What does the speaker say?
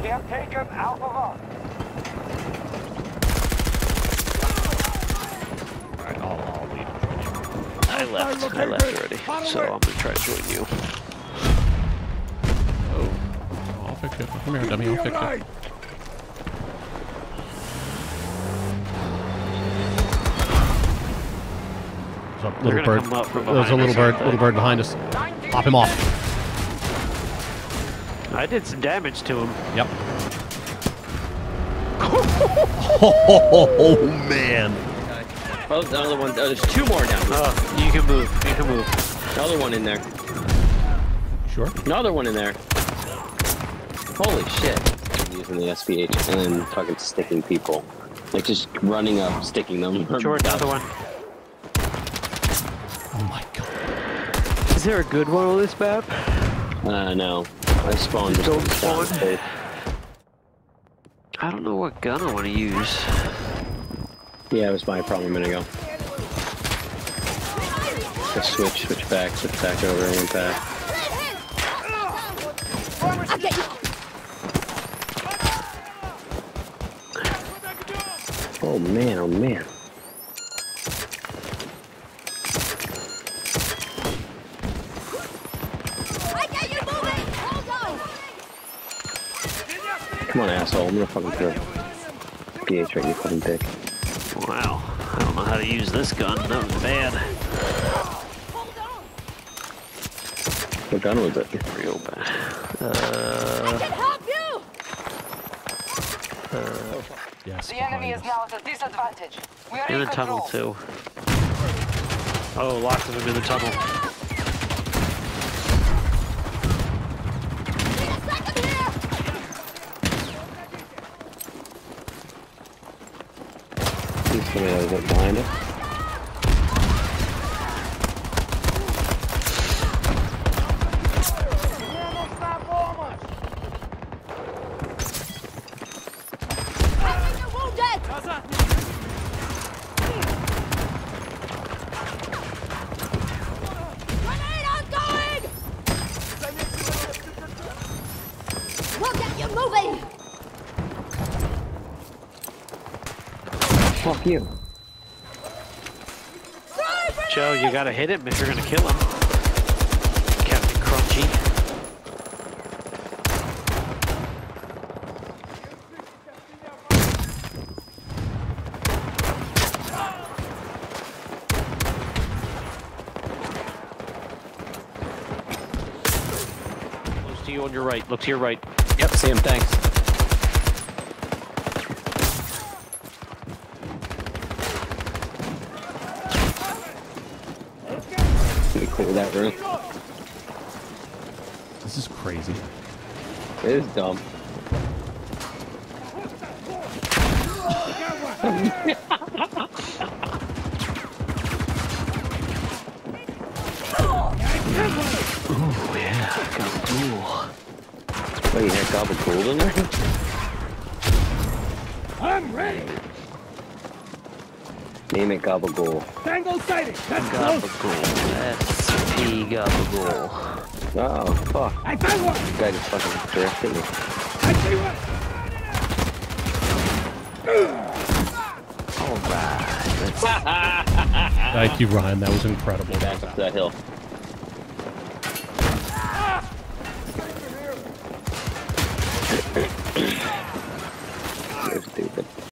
We have taken Alpha 1. Alright, I'll, I'll leave. I left. I left already. So I'm gonna try to join you. Oh. I'll fix it. Come here, dummy. I'll fix it. There's a little bird. up There's a little bird. Little bird behind us. Pop him off. I did some damage to him. Yep. oh man. Oh, the other one. Oh, there's two more down. Oh, you can move. You can move. Another one in there. Sure. Another one in there. Holy shit. I'm using the SPH and then fucking sticking people. Like just running up, sticking them. George, another one. Oh my god. Is there a good one on this map? Uh, no. I spawned just Don't spawn. I don't know what gun I want to use. Yeah, it was my problem a minute ago. Just switch, switch back, switch back over, and went back. Oh man, oh man. I get you moving. Hold on. Come on, asshole. I'm gonna fucking throw PH right in your fucking dick. Wow. I don't know how to use this gun. That was bad. Hold on. What gun was it? Real bad. I Uh, can help you. Yes. The enemy behind is now at a disadvantage. We are in in the tunnel too. Oh, lots of them in the tunnel. Need a second here. He's coming out of it behind it. Taking Fuck you. Joe, you gotta hit him if you're gonna kill him. Captain Crunchy. Close to you on your right. Look to your right. Yep, see him, thanks. Pretty cool that room. This is crazy. It is dumb. Oh yeah, got cool. Wait, you had Gabagool in there? I'm ready. Name it Gabagool. Tango sighting. That's Gabagool. SP Gabagool. Oh, fuck. I found one. This guy just fucking directed me. I see one. Alright, Thank you, Ryan. That was incredible. Back up to that hill.